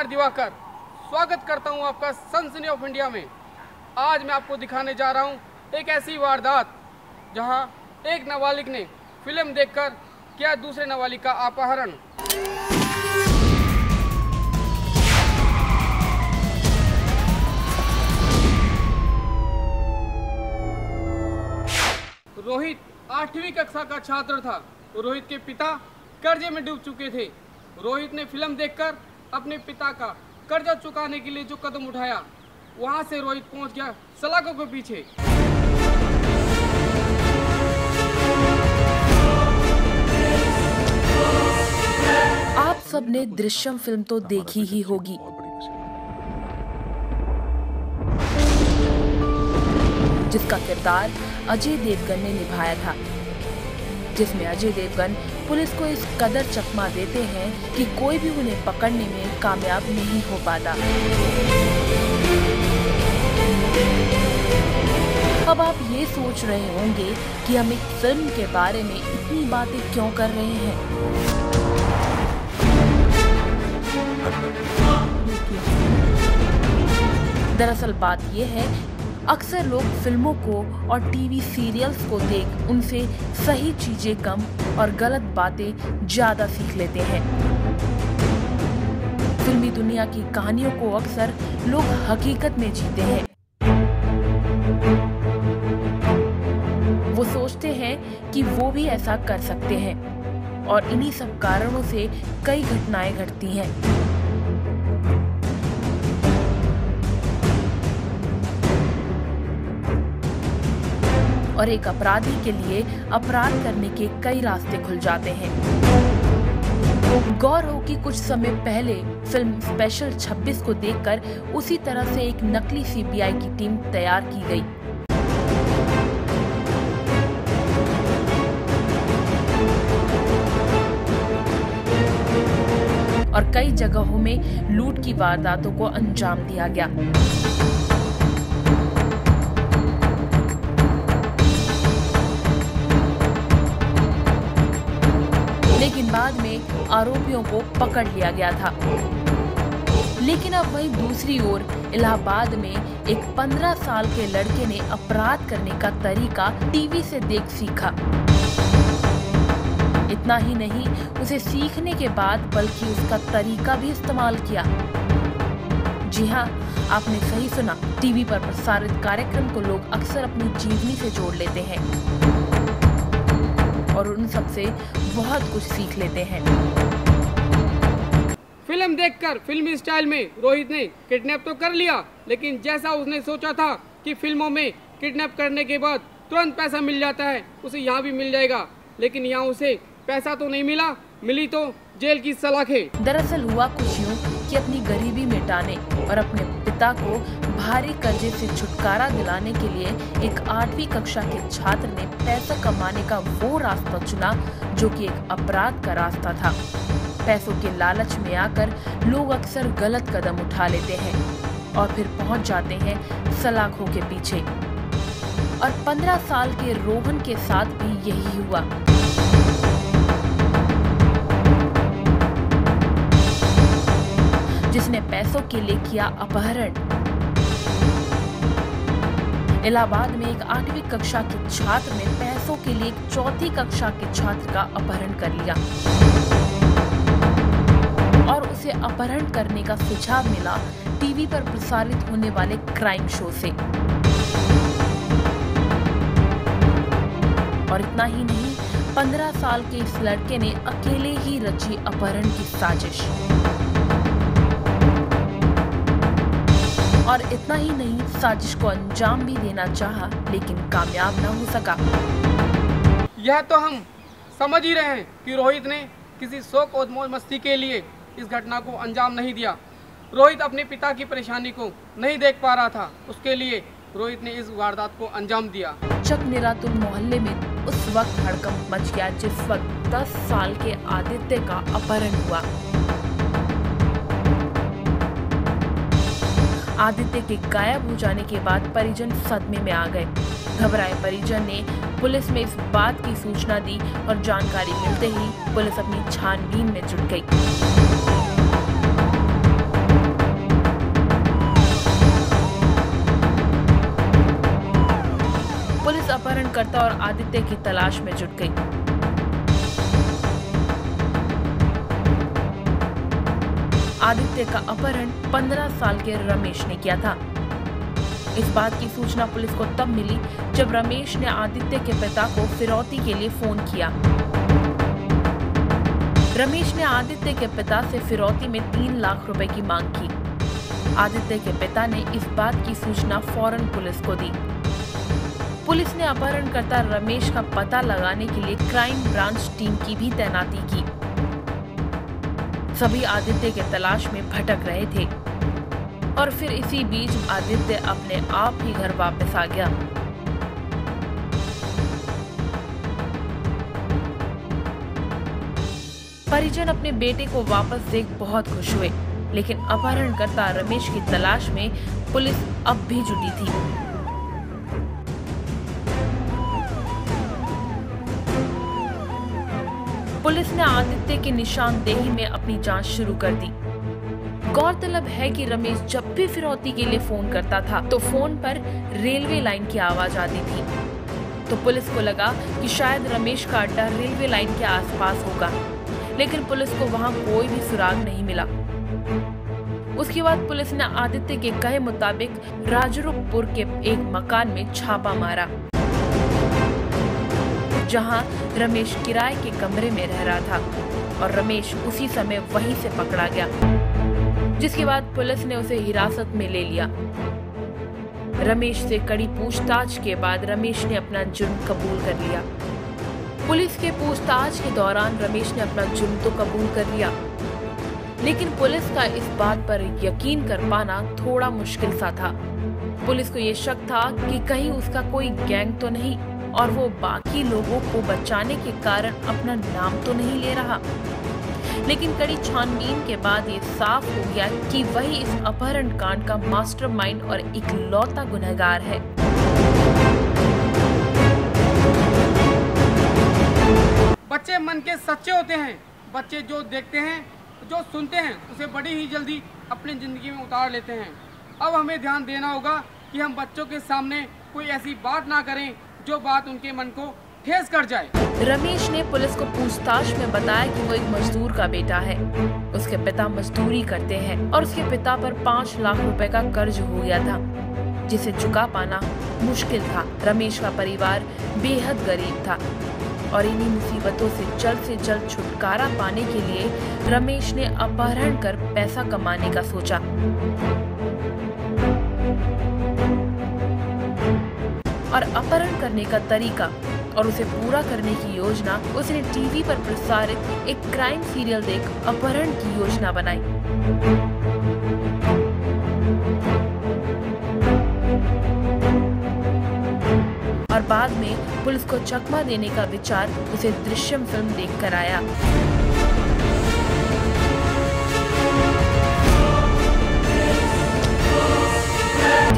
कुमार दिवाकर, स्वागत करता हूँ आपका सनसनी ऑफ़ इंडिया में। आज मैं आपको दिखाने जा रहा हूँ एक ऐसी वारदात, जहाँ एक नाबालिग ने फ़िल्म देखकर किया दूसरे नाबालिग का अपहरण। रोहित आठवीं कक्षा का छात्र था। रोहित के पिता कर्जे में डूब चुके थे। रोहित ने फ़िल्म देखकर अपने पिता का कर्जा चुकाने के लिए जो कदम उठाया, वहाँ से रोहित पहुँच गया सलाखों के पीछे। आप सबने दृश्यम फ़िल्म तो देखी ही होगी। जिसका किरदार अजय देवगन ने निभाया था। जिसमें अजय देवगन पुलिस को इस कदर चकमा देते हैं कि कोई भी उन्हें पकड़ने में कामयाब नहीं हो पाता। अब आप ये सोच रहे होंगे कि हम एक फ़िल्म के बारे में इतनी बातें क्यों कर रहे हैं? दरअसल बात यह है अक्सर लोग फ़िल्मों को और टीवी सीरियल्स को देख उनसे सही चीज़ें कम और गलत बातें ज़्यादा सीख लेते हैं। फिल्मी दुनिया की कहानियों को अक्सर लोग हकीकत में जीते हैं। वो सोचते हैं कि वो भी ऐसा कर सकते हैं और इन्हीं सब कारणों से कई घटनाएँ घटती हैं। और एक अपराधी के लिए अपराध करने के कई रास्ते खुल जाते हैं। गौर हो कि कुछ समय पहले फ़िल्म स्पेशल 26 को देखकर उसी तरह से एक नकली सीबीआई की टीम तैयार की गई। और कई जगहों में लूट की वारदातों को अंजाम दिया गया। आरोपियों को पकड़ लिया गया था। लेकिन अब वही दूसरी ओर, इलाहाबाद में एक 15 साल के लड़के ने अपराध करने का तरीका टीवी से देख सीखा। इतना ही नहीं, उसे सीखने के बाद बल्कि उसका तरीका भी इस्तेमाल किया। जी हाँ आपने सही सुना। टीवी पर प्रसारित कार्यक्रम को लोग अक्सर अपनी जीवनी से जोड़ लेते हैं। और उन सबसे बहुत कुछ सीख लेते हैं। फ़िल्म देखकर फिल्मी स्टाइल में रोहित ने किडनैप तो कर लिया लेकिन जैसा उसने सोचा था कि फ़िल्मों में किडनैप करने के बाद तुरंत पैसा मिल जाता है उसे यहाँ भी मिल जाएगा। लेकिन यहाँ उसे पैसा तो नहीं मिला मिली तो जेल की सलाखें। दरअसल हुआ कुछ यूँ कि अपनी गरीबी मिटाने और अपने पिता को भारी कर्जे से छुटकारा दिलाने के लिए एक आठवीं कक्षा के छात्र ने पैसा कमाने का वो रास्ता चुना जो कि एक अपराध का रास्ता था। पैसों के लालच में आकर लोग अक्सर गलत कदम उठा लेते हैं और फिर पहुँच जाते हैं सलाखों के पीछे। और पंद्रह साल के रोहन के साथ भी यही हुआ। जिसने पैसों के लिए किया अपहरण। इलाहाबाद में एक आठवीं कक्षा के छात्र ने पैसों के लिए एक चौथी कक्षा के छात्र का अपहरण कर लिया। और उसे अपहरण करने का सुझाव मिला टीवी पर प्रसारित होने वाले क्राइम शो से। और इतना ही नहीं, पंद्रह साल के इस लड़के ने अकेले ही रची अपहरण की साजिश। और इतना ही नहीं साजिश को अंजाम भी देना चाहा लेकिन कामयाब न हो सका। यह तो हम समझ ही रहे हैं कि रोहित ने किसी शौक और मौज मस्ती के लिए इस घटना को अंजाम नहीं दिया। रोहित अपने पिता की परेशानी को नहीं देख पा रहा था। उसके लिए रोहित ने इस वारदात को अंजाम दिया। चक निरातुल मोहल्ले में उस वक्त हड़कंप मच गया जिस वक्त 10 साल के आदित्य का अपहरण हुआ। आदित्य के गायब हो जाने के बाद परिजन सदमे में आ गए। घबराए परिजन ने पुलिस में इस बात की सूचना दी और जानकारी मिलते ही पुलिस अपनी छानबीन में जुट गई। अपहरणकर्ता और आदित्य की तलाश में जुट गई। आदित्य का अपहरण 15 साल के रमेश ने किया था। इस बात की सूचना पुलिस को तब मिली जब रमेश ने आदित्य के पिता को फिरौती के लिए फ़ोन किया। रमेश ने आदित्य के पिता से फिरौती में तीन लाख रुपए की मांग की। आदित्य के पिता ने इस बात की सूचना फ़ौरन पुलिस को दी। पुलिस ने अपहरणकर्ता रमेश का पता लगाने के लिए क्राइम ब्रांच टीम की भी तैनाती की। सभी आदित्य के तलाश में भटक रहे थे। और फिर इसी बीच आदित्य अपने आप ही घर वापस आ गया। परिजन अपने बेटे को वापस देख बहुत खुश हुए, लेकिन अपहरणकर्ता रमेश की तलाश में पुलिस अब भी जुटी थी। ने आदित्य की निशानदेही में अपनी जाँच शुरू कर दी। गौरतलब है कि रमेश जब भी फिरौती के लिए फ़ोन करता था तो फ़ोन पर रेलवे लाइन की आवाज़ आती थी। तो पुलिस को लगा कि शायद रमेश का अड्डा रेलवे लाइन के आसपास होगा, लेकिन पुलिस को वहाँ कोई भी सुराग नहीं मिला। उसके बाद पुलिस ने आदित्य के कहे मुताबिक राजरूपपुर के एक मकान में छापा मारा। जहाँ रमेश किराए के कमरे में रह रहा था और रमेश उसी समय वहीं से पकड़ा गया, जिसके बाद पुलिस ने उसे हिरासत में ले लिया। रमेश से कड़ी पूछताछ के बाद रमेश ने अपना जुर्म कबूल कर लिया। पुलिस के पूछताछ के दौरान रमेश ने अपना जुर्म तो कबूल कर लिया, लेकिन पुलिस का इस बात पर यकीन कर पाना थोड़ा मुश्किल सा था। पुलिस को ये शक था कि कहीं उसका कोई गैंग तो नहीं। और वो बाकी लोगों को बचाने के कारण अपना नाम तो नहीं ले रहा। लेकिन कड़ी छानबीन के बाद ये साफ़ हो गया कि वही इस अपहरण कांड का मास्टरमाइंड और इकलौता गुनहगार है। बच्चे मन के सच्चे होते हैं। बच्चे जो देखते हैं, जो सुनते हैं, उसे बड़ी ही जल्दी अपनी ज़िंदगी में उतार लेते हैं। अब हमें ध्यान देना होगा कि हम बच्चों के सामने कोई ऐसी बात ना करें जो बात उनके मन को ठेस कर जाए। रमेश ने पुलिस को पूछताछ में बताया कि वो एक मजदूर का बेटा है। उसके पिता मजदूरी करते हैं और उसके पिता पर पाँच लाख रुपए का कर्ज हो गया था, जिसे चुका पाना मुश्किल था। रमेश का परिवार बेहद गरीब था और इन्हीं मुसीबतों से जल्द से जल्द छुटकारा पाने के लिए रमेश ने अपहरण कर पैसा कमाने का सोचा। और अपहरण करने का तरीका और उसे पूरा करने की योजना, उसने टीवी पर प्रसारित एक क्राइम सीरियल देख अपहरण की योजना बनाई। और बाद में पुलिस को चकमा देने का विचार, उसे दृश्यम फ़िल्म देखकर आया।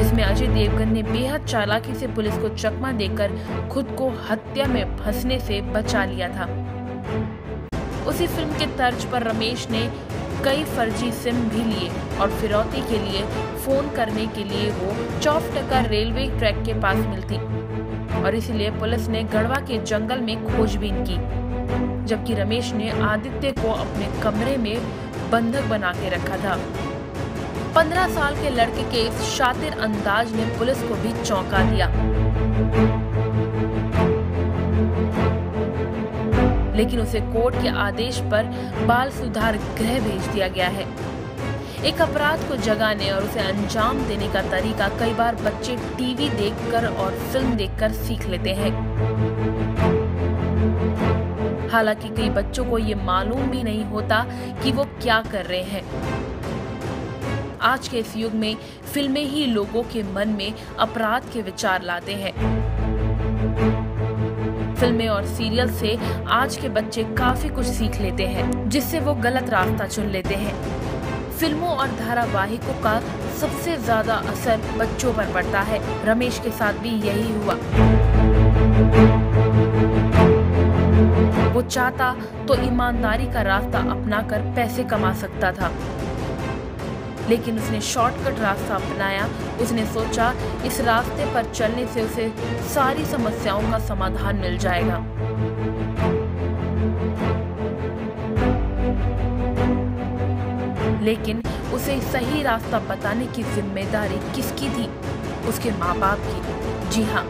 जिसमें अजय देवगन ने बेहद चालाकी से पुलिस को चकमा देकर खुद को हत्या में फंसने से बचा लिया था। उसी फ़िल्म के तर्ज पर रमेश ने कई फर्जी सिम भी लिए और फिरौती के लिए फ़ोन करने के लिए वो चौफ टका रेलवे ट्रैक के पास मिलती और इसलिए पुलिस ने गढ़वा के जंगल में खोजबीन की, जबकि रमेश ने आदित्य को अपने कमरे में बंधक बना के रखा था। पंद्रह साल के लड़के के इस शातिर अंदाज ने पुलिस को भी चौंका दिया। लेकिन उसे कोर्ट के आदेश पर बाल सुधार गृह भेज दिया गया है। एक अपराध को जगाने और उसे अंजाम देने का तरीका कई बार बच्चे टीवी देखकर और फ़िल्म देखकर सीख लेते हैं। हालाँकि कई बच्चों को ये मालूम भी नहीं होता कि वो क्या कर रहे हैं। आज के इस युग में फ़िल्में ही लोगों के मन में अपराध के विचार लाते हैं। फ़िल्में और सीरियल से आज के बच्चे काफ़ी कुछ सीख लेते हैं, जिससे वो गलत रास्ता चुन लेते हैं। फ़िल्मों और धारावाहिकों का सबसे ज़्यादा असर बच्चों पर पड़ता है। रमेश के साथ भी यही हुआ। वो चाहता तो ईमानदारी का रास्ता अपनाकर पैसे कमा सकता था। लेकिन उसने शॉर्टकट रास्ता अपनाया। उसने सोचा, इस रास्ते पर चलने से उसे सारी समस्याओं का समाधान मिल जाएगा। लेकिन उसे सही रास्ता बताने की ज़िम्मेदारी किसकी थी? उसके माँ बाप की। जी हाँ।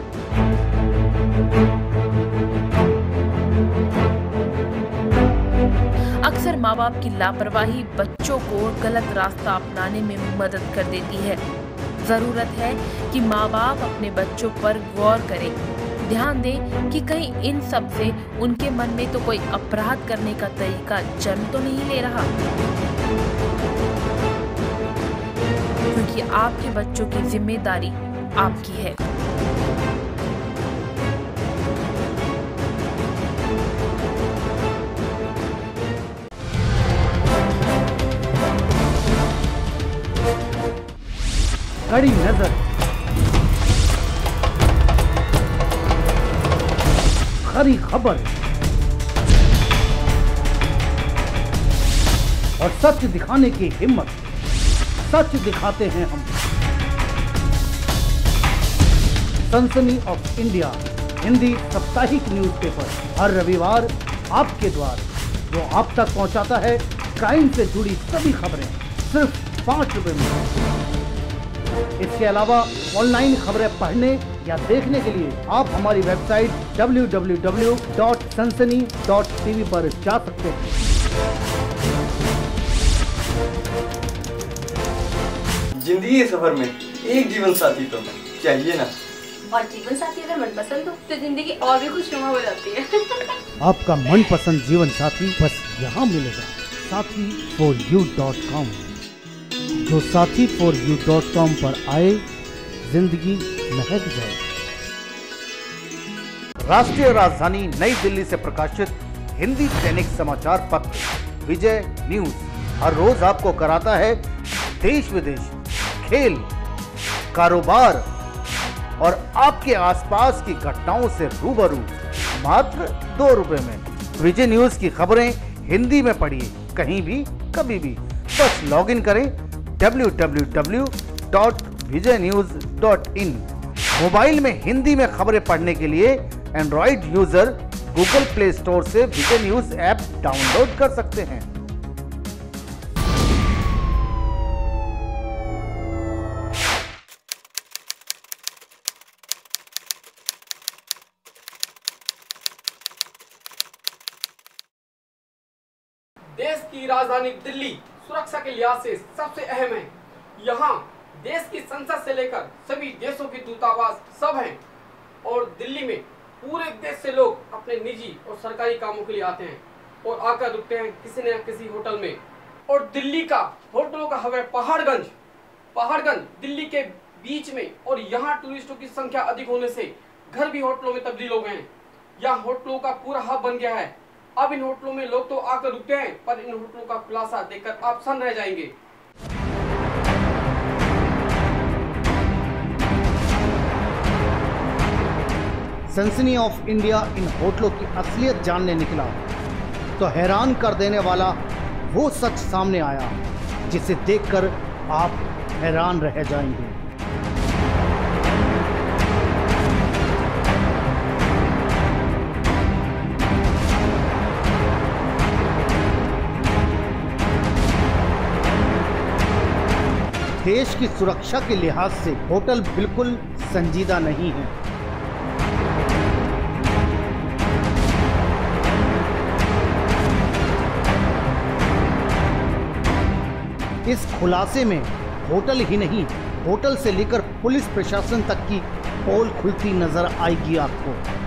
अक्सर माँ बाप की लापरवाही बच्चों को गलत रास्ता अपनाने में मदद कर देती है। ज़रूरत है कि माँ बाप अपने बच्चों पर गौर करें। ध्यान दें कि कहीं इन सबसे उनके मन में तो कोई अपराध करने का तरीका जन्म तो नहीं ले रहा। क्योंकि आपके बच्चों की ज़िम्मेदारी आपकी है। कड़ी नज़र। खरी खबर। और सच दिखाने की हिम्मत। सच दिखाते हैं हम। सनसनी ऑफ़ इंडिया, हिंदी साप्ताहिक न्यूज़पेपर हर रविवार आपके द्वार। जो आप तक पहुंचाता है, क्राइम से जुड़ी सभी खबरें, सिर्फ़ पाँच रुपए में। इसके अलावा ऑनलाइन खबरें पढ़ने या देखने के लिए आप हमारी वेबसाइट www.sansani.tv पर जा सकते हैं। ज़िंदगी के सफ़र में एक जीवन साथी तो चाहिए ना। और जीवन साथी अगर मनपसंद हो तो ज़िंदगी और भी खुशनुमा हो जाती है। आपका मनपसंद जीवन साथी बस यहाँ मिलेगा। साथी फॉर यू डॉट कॉम जो साथी फॉर यू डॉट कॉम पर आए, ज़िंदगी महक जाए। राष्ट्रीय राजधानी नई दिल्ली से प्रकाशित हिंदी दैनिक समाचार पत्र, विजय न्यूज़। हर रोज आपको कराता है देश विदेश खेल, कारोबार और आपके आसपास की घटनाओं से रूबरू, मात्र दो रुपए में। विजय न्यूज़ की खबरें हिंदी में पढ़िए, कहीं भी, कभी भी। बस लॉगिन करें www.vijaynews.in मोबाइल में हिंदी में खबरें पढ़ने के लिए Android user Google Play Store से विजय न्यूज़ ऐप डाउनलोड कर सकते हैं। देश की राजधानी दिल्ली सुरक्षा के लिहाज से सबसे अहम है। यहाँ देश की संसद से लेकर सभी देशों के दूतावास सब हैं और दिल्ली में पूरे देश से लोग अपने निजी और सरकारी कामों के लिए आते हैं और आकर रुकते हैं किसी न किसी होटल में। और दिल्ली का होटलों का हवा पहाड़गंज। पहाड़गंज दिल्ली के बीच में और यहाँ टूरिस्टों की संख्या अधिक होने से घर भी होटलों में तब्दील हो गए हैं। यहाँ होटलों का पूरा हब बन गया है। अब इन होटलों में लोग तो आकर रुकते हैं, पर इन होटलों का खुलासा देखकर आप सन रह जाएँगे। सनसनी ऑफ़ इंडिया इन होटलों की असलियत जानने निकला तो हैरान कर देने वाला वो सच सामने आया, जिसे देखकर आप हैरान रह जाएँगे। देश की सुरक्षा के लिहाज से होटल बिल्कुल संजीदा नहीं है। इस खुलासे में होटल ही नहीं, होटल से लेकर पुलिस प्रशासन तक की पोल खुलती नज़र आएगी आपको।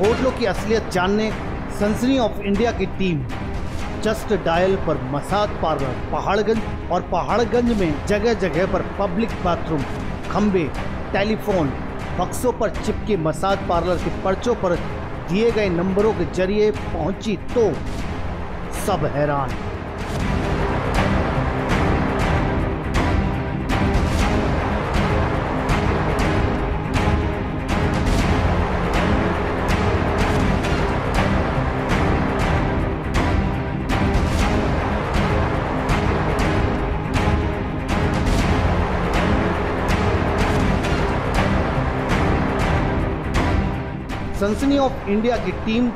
होटलों की असलियत जानने सनसनी ऑफ़ इंडिया की टीम जस्ट डायल पर मसाद पार्लर, पहाड़गंज और पहाड़गंज में जगह जगह पर पब्लिक बाथरूम खम्बे टेलीफोन, बक्सों पर चिपके मसाद पार्लर के पर्चों पर दिए गए नंबरों के ज़रिए पहुँची तो सब हैरान। सनसनी ऑफ़ इंडिया की टीम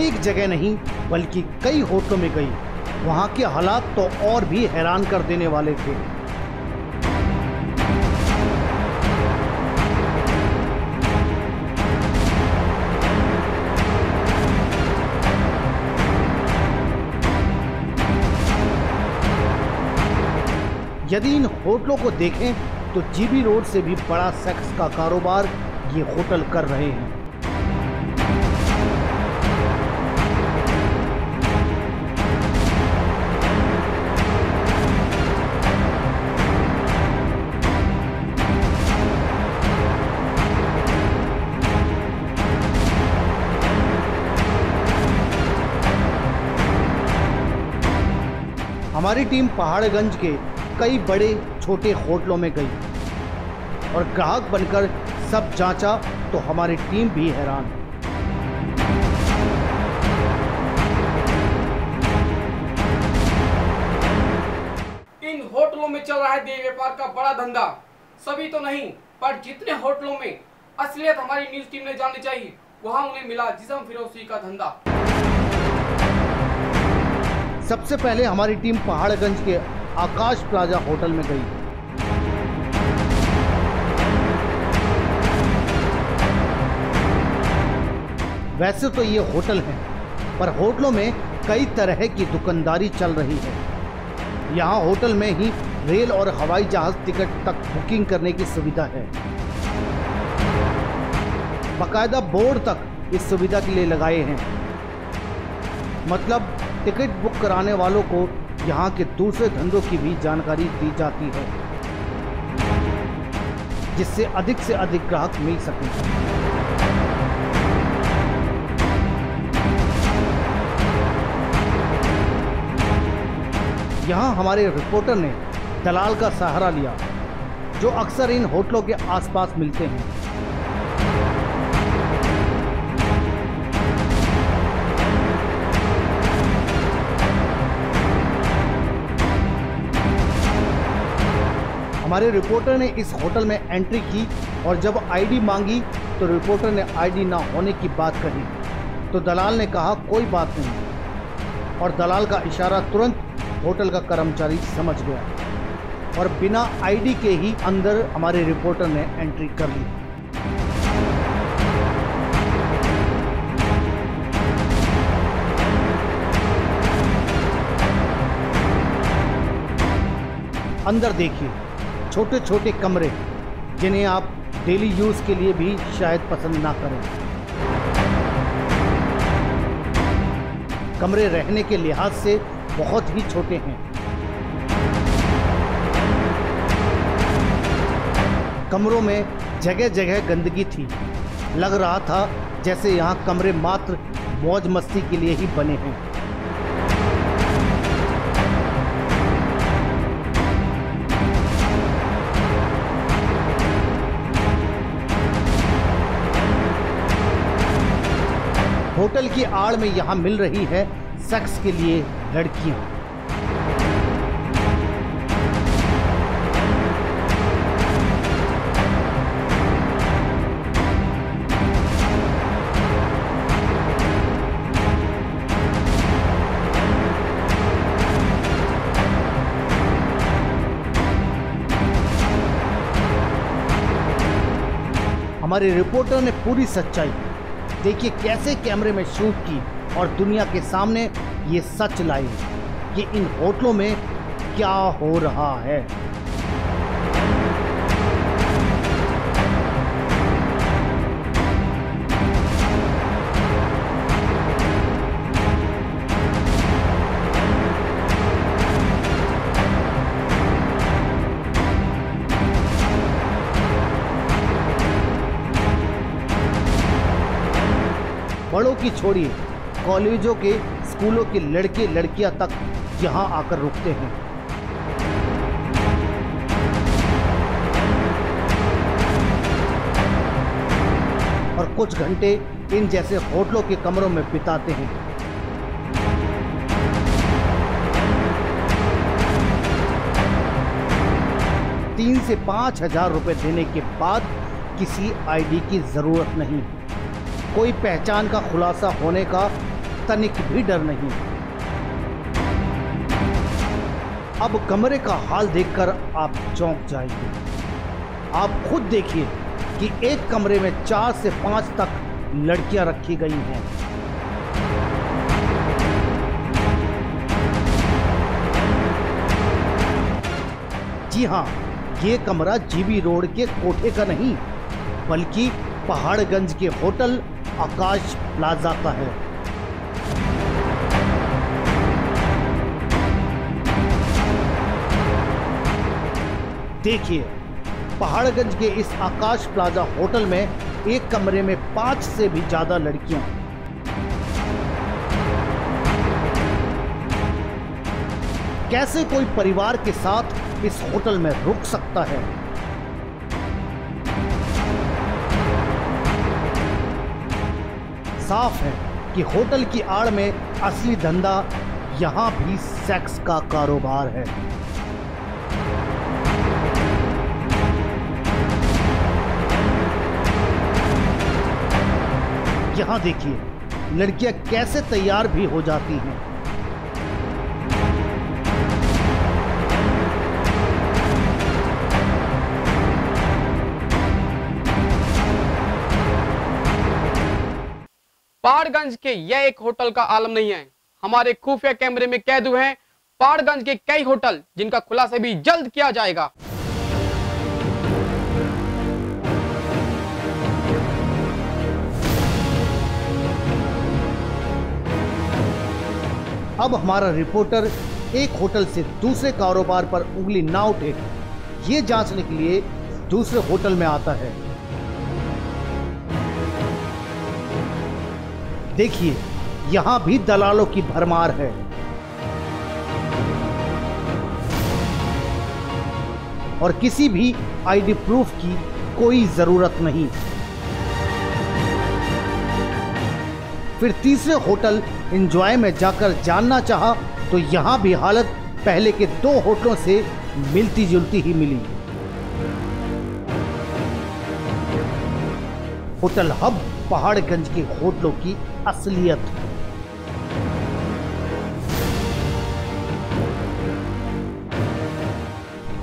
एक जगह नहीं, बल्कि कई होटलों में गई। वहाँ के हालात तो और भी हैरान कर देने वाले थे। यदि इन होटलों को देखें तो जीबी रोड से भी बड़ा सेक्स का कारोबार ये होटल कर रहे हैं। हमारी टीम पहाड़गंज के कई बड़े, छोटे होटलों में गई। और ग्राहक बनकर सब जांचा तो हमारी टीम भी हैरान। इन होटलों में चल रहा है देह व्यापार का बड़ा धंधा। सभी तो नहीं, पर जितने होटलों में असलियत हमारी न्यूज़ टीम ने जाननी चाहिए, वहाँ उन्हें मिला जिसम फिरोजी का धंधा। सबसे पहले हमारी टीम पहाड़गंज के आकाश प्लाजा होटल में गई। वैसे तो ये होटल है, पर होटलों में कई तरह की दुकानदारी चल रही है। यहाँ होटल में ही रेल और हवाई जहाज़ टिकट तक बुकिंग करने की सुविधा है। बकायदा बोर्ड तक इस सुविधा के लिए लगाए हैं। मतलब टिकट बुक कराने वालों को यहाँ के दूसरे धंधों की भी जानकारी दी जाती है, जिससे अधिक से अधिक ग्राहक मिल सकें। यहाँ हमारे रिपोर्टर ने दलाल का सहारा लिया, जो अक्सर इन होटलों के आसपास मिलते हैं। हमारे रिपोर्टर ने इस होटल में एंट्री की और जब आईडी मांगी तो रिपोर्टर ने आईडी ना होने की बात कही। तो दलाल ने कहा, कोई बात नहीं। और दलाल का इशारा तुरंत होटल का कर्मचारी समझ गया और बिना आईडी के ही अंदर हमारे रिपोर्टर ने एंट्री कर ली। अंदर देखिए। छोटे छोटे कमरे जिन्हें आप डेली यूज़ के लिए भी शायद पसंद ना करें। कमरे रहने के लिहाज से बहुत ही छोटे हैं। कमरों में जगह जगह गंदगी थी। लग रहा था जैसे यहाँ कमरे मात्र मौज मस्ती के लिए ही बने हैं। होटल की आड़ में यहाँ मिल रही है सेक्स के लिए लड़कियाँ। हमारे रिपोर्टर ने पूरी सच्चाई देखिए कैसे कैमरे में शूट की और दुनिया के सामने ये सच लाई कि इन होटलों में क्या हो रहा है? बड़ों की छोड़िए कॉलेजों के, स्कूलों के लड़के, लड़कियाँ तक यहाँ आकर रुकते हैं। और कुछ घंटे इन जैसे होटलों के कमरों में बिताते हैं। तीन से पाँच हज़ार रुपए देने के बाद किसी आईडी की ज़रूरत नहीं। कोई पहचान का खुलासा होने का तनिक भी डर नहीं। अब कमरे का हाल देखकर आप चौंक जाएँगे। आप खुद देखिए कि एक कमरे में चार से पाँच तक लड़कियाँ रखी गई हैं। जी हाँ ये कमरा जीबी रोड के कोठे का नहीं, बल्कि पहाड़गंज के होटल आकाश प्लाजा का है। देखिए, पहाड़गंज के इस आकाश प्लाजा होटल में एक कमरे में पाँच से भी ज़्यादा लड़कियाँ कैसे कोई परिवार के साथ इस होटल में रुक सकता है? साफ़ है कि होटल की आड़ में असली धंधा यहाँ भी सेक्स का कारोबार है। यहाँ देखिए, लड़कियाँ कैसे तैयार भी हो जाती हैं। पहाड़गंज के यह एक होटल का आलम नहीं है। हमारे खुफिया कैमरे में कैद हुए हैं। पहाड़गंज के कई होटल, जिनका खुलासा भी जल्द किया जाएगा। अब हमारा रिपोर्टर एक होटल से दूसरे कारोबार पर उंगली ना उठे। ये जांचने के लिए दूसरे होटल में आता है। देखिए, यहाँ भी दलालों की भरमार है। और किसी भी आईडी प्रूफ की कोई ज़रूरत नहीं। फिर तीसरे होटल एंजॉय में जाकर जानना चाहा तो यहाँ भी हालत पहले के दो होटलों से मिलती जुलती ही मिली। होटल हब पहाड़गंज के होटलों की असलियत।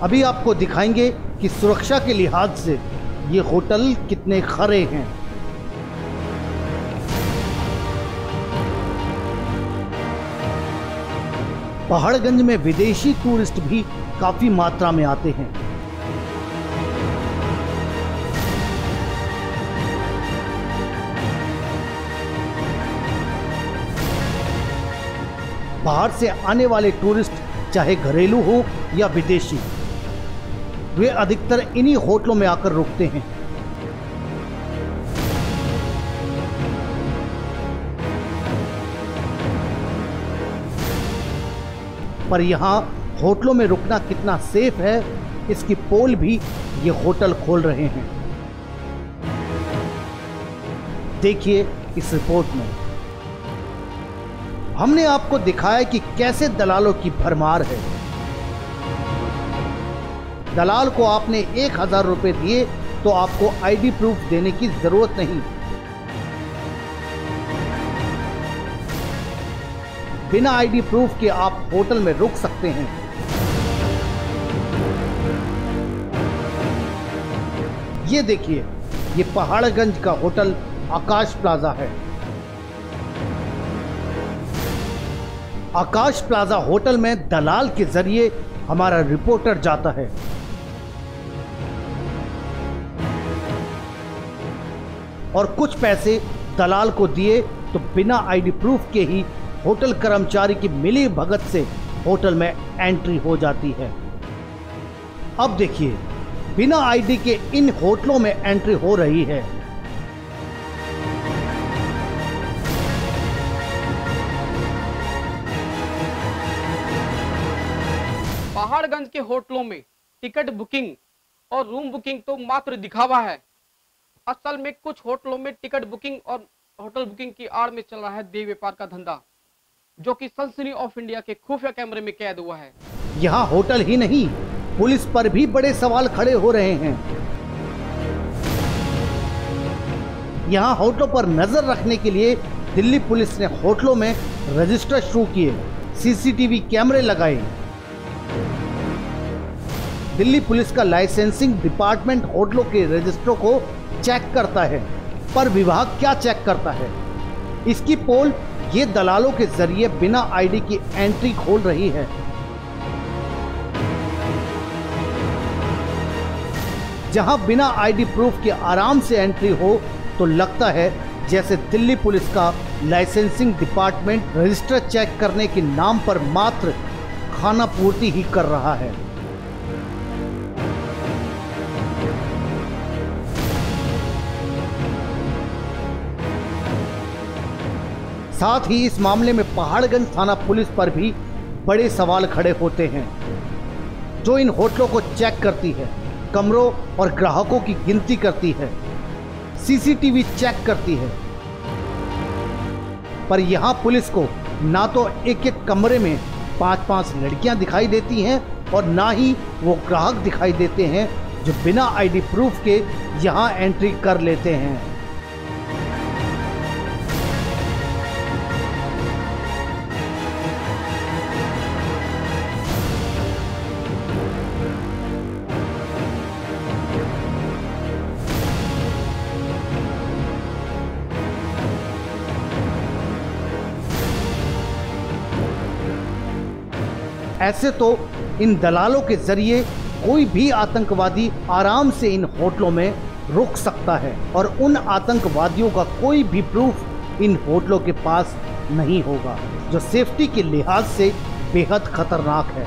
अभी आपको दिखाएँगे कि सुरक्षा के लिहाज से ये होटल कितने खरे हैं। पहाड़गंज में विदेशी टूरिस्ट भी काफ़ी मात्रा में आते हैं। बाहर से आने वाले टूरिस्ट, चाहे घरेलू हो या विदेशी, वे अधिकतर इन्हीं होटलों में आकर रुकते हैं। पर यहाँ होटलों में रुकना कितना सेफ़ है, इसकी पोल भी ये होटल खोल रहे हैं। देखिए इस रिपोर्ट में। हमने आपको दिखाया कि कैसे दलालों की भरमार है। दलाल को आपने एक हज़ार रुपए दिए तो आपको आईडी प्रूफ देने की ज़रूरत नहीं। बिना आईडी प्रूफ के आप होटल में रुक सकते हैं। ये देखिए, ये पहाड़गंज का होटल आकाश प्लाजा है। आकाश प्लाजा होटल में दलाल के ज़रिए हमारा रिपोर्टर जाता है। और कुछ पैसे दलाल को दिए तो बिना आईडी प्रूफ के ही होटल कर्मचारी की मिली भगत से होटल में एंट्री हो जाती है। अब देखिए, बिना आईडी के इन होटलों में एंट्री हो रही है। पहाड़गंज के होटलों में टिकट बुकिंग और रूम बुकिंग तो मात्र दिखावा है। असल में कुछ होटलों में टिकट बुकिंग और होटल बुकिंग की आड़ में चल रहा है देह व्यापार का धंधा, जो कि सनसनी ऑफ़ इंडिया के खुफिया कैमरे में कैद हुआ है। यहाँ होटल ही नहीं, पुलिस पर भी बड़े सवाल खड़े हो रहे हैं। यहाँ होटलों पर नज़र रखने के लिए दिल्ली पुलिस ने होटलों में रजिस्टर शुरू किए, सीसीटीवी कैमरे लगाए। दिल्ली पुलिस का लाइसेंसिंग डिपार्टमेंट होटलों के रजिस्टरों को चेक करता है। पर विभाग क्या चेक करता है? इसकी पोल ये दलालों के ज़रिए बिना आईडी की एंट्री खोल रही है। जहाँ बिना आईडी प्रूफ के आराम से एंट्री हो तो लगता है जैसे दिल्ली पुलिस का लाइसेंसिंग डिपार्टमेंट रजिस्टर चेक करने के नाम पर मात्र खाना पूर्ति ही कर रहा है। साथ ही इस मामले में पहाड़गंज थाना पुलिस पर भी बड़े सवाल खड़े होते हैं, जो इन होटलों को चेक करती है, कमरों और ग्राहकों की गिनती करती है, सीसीटीवी चेक करती है। पर यहाँ पुलिस को ना तो एक एक कमरे में पाँच पाँच लड़कियाँ दिखाई देती हैं और ना ही वो ग्राहक दिखाई देते हैं, जो बिना आईडी प्रूफ के यहाँ एंट्री कर लेते हैं। ऐसे तो इन दलालों के ज़रिए कोई भी आतंकवादी आराम से इन होटलों में रुक सकता है और उन आतंकवादियों का कोई भी प्रूफ इन होटलों के पास नहीं होगा, जो सेफ्टी के लिहाज से बेहद खतरनाक है।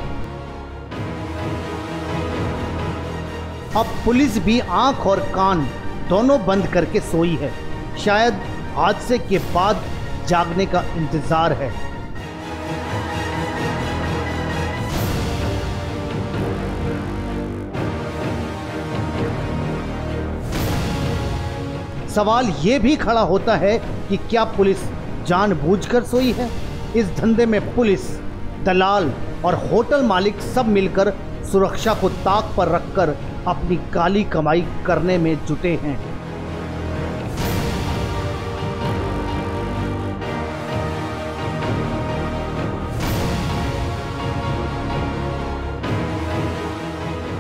अब पुलिस भी आँख और कान दोनों बंद करके सोई है। शायद हादसे के बाद जागने का इंतज़ार है। सवाल ये भी खड़ा होता है कि क्या पुलिस जानबूझकर सोई है? इस धंधे में पुलिस, दलाल और होटल मालिक सब मिलकर सुरक्षा को ताक पर रखकर अपनी काली कमाई करने में जुटे हैं।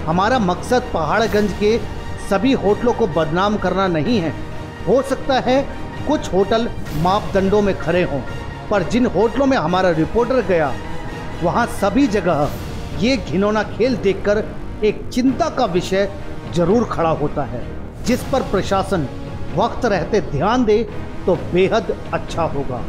हमारा मकसद पहाड़गंज के सभी होटलों को बदनाम करना नहीं है। हो सकता है कुछ होटल मापदंडों में खड़े हों, पर जिन होटलों में हमारा रिपोर्टर गया, वहाँ सभी जगह ये घिनौना खेल देखकर एक चिंता का विषय ज़रूर खड़ा होता है, जिस पर प्रशासन वक्त रहते ध्यान दे तो बेहद अच्छा होगा।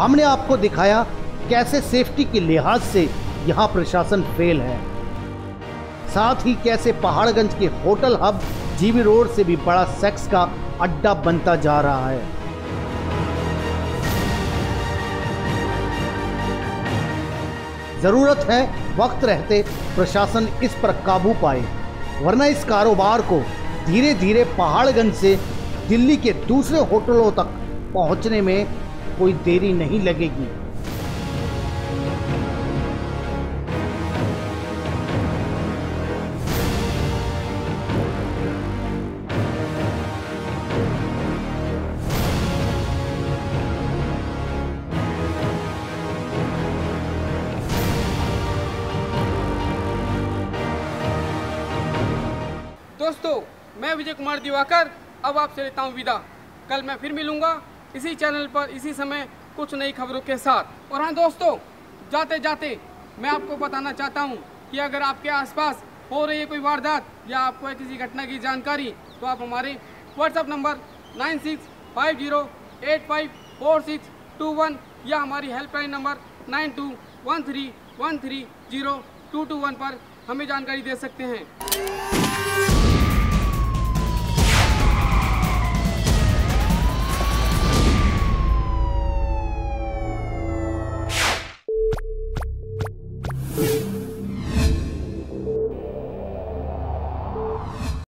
हमने आपको दिखाया कैसे सेफ्टी के लिहाज से यहाँ प्रशासन फेल है? साथ ही कैसे पहाड़गंज के होटल हब जीवी रोड से भी बड़ा सेक्स का अड्डा बनता जा रहा है? ज़रूरत है, वक्त रहते प्रशासन इस पर काबू पाए, वरना इस कारोबार को धीरे धीरे पहाड़गंज से दिल्ली के दूसरे होटलों तक पहुँचने में कोई देरी नहीं लगेगी। दोस्तों, मैं विजय कुमार दिवाकर, अब आपसे लेता हूँ विदा। कल मैं फिर मिलूँगा इसी चैनल पर, इसी समय कुछ नई खबरों के साथ। और हाँ दोस्तों, जाते जाते मैं आपको बताना चाहता हूँ कि अगर आपके आसपास हो रही है कोई वारदात या आपको है किसी घटना की जानकारी तो आप हमारे WhatsApp number nine six five zero eight five four six two one या हमारी helpline number nine two one three one three zero two two one पर हमें जानकारी दे सकते हैं।